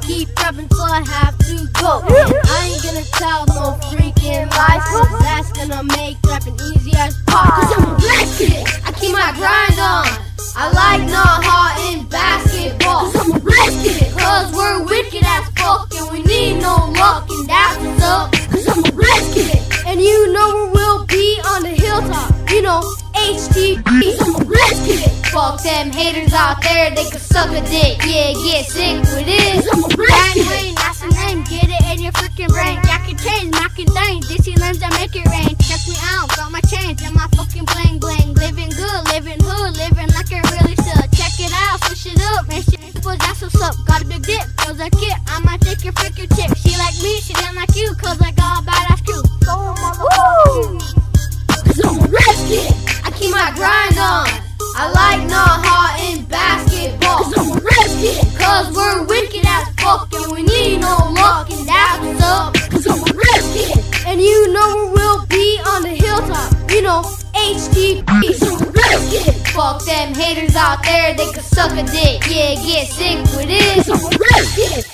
keep prepping, till I have to go. I ain't gonna tell no freaking lies, cause that's gonna make rapping easy as pop. Cause I'm a black kid, I keep my grind on. I like not hot in basketball. Cause I'm a black kid, cause we're wicked as fuck, and we need no luck, and that's what's up. Cause I'm a black kid, and you know where we'll be on the hilltop. You know, HTE. I'm a black kid. Fuck them haters out there, they can suck a dick. Yeah, get sick with it. Chains, knocking things. DC lens that make it rain. Check me out, got my chains and my fucking bling bling. Living good, living hood, living like it really should. Check it out, switch it up, and shit. That's what's up. Got a big dick, feels like it. I might take your freaking You know. Cause I'm a black kid. Fuck them haters out there, they can suck a dick. Yeah, get sick with it. I'm a black kid.